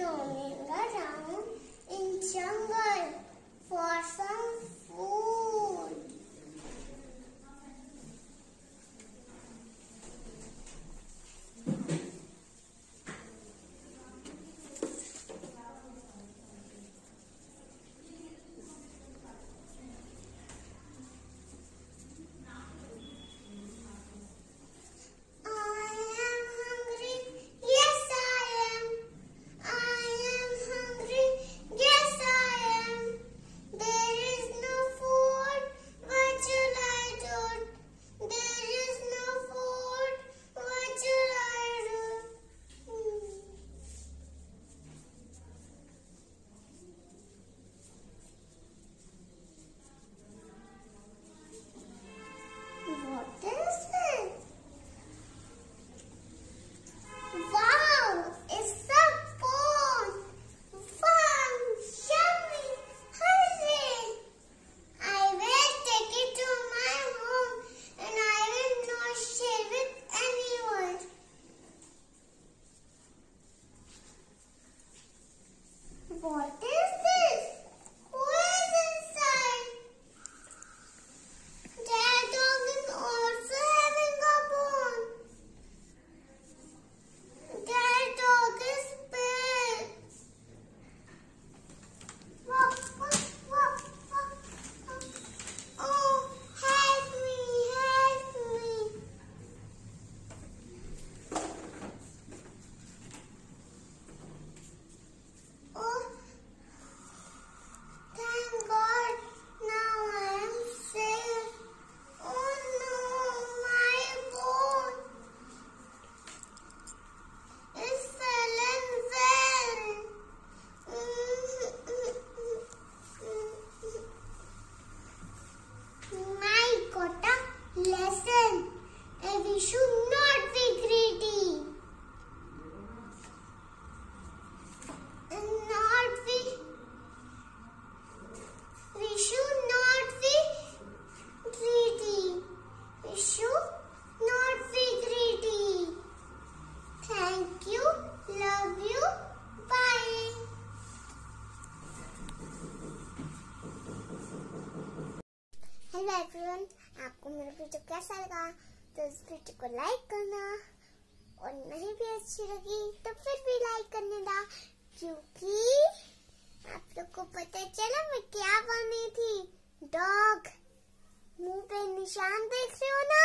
roaming around in jungle for some hello everyone आपको मेरा video कैसा लगा तो इस वीडियो को लाइक करना और नहीं भी अच्छी लगी तो फिर भी लाइक करने दा, क्योंकि आप लोग को पता चला मैं क्या बनी थी? डॉग मुँह पे निशान देख रहे हो ना?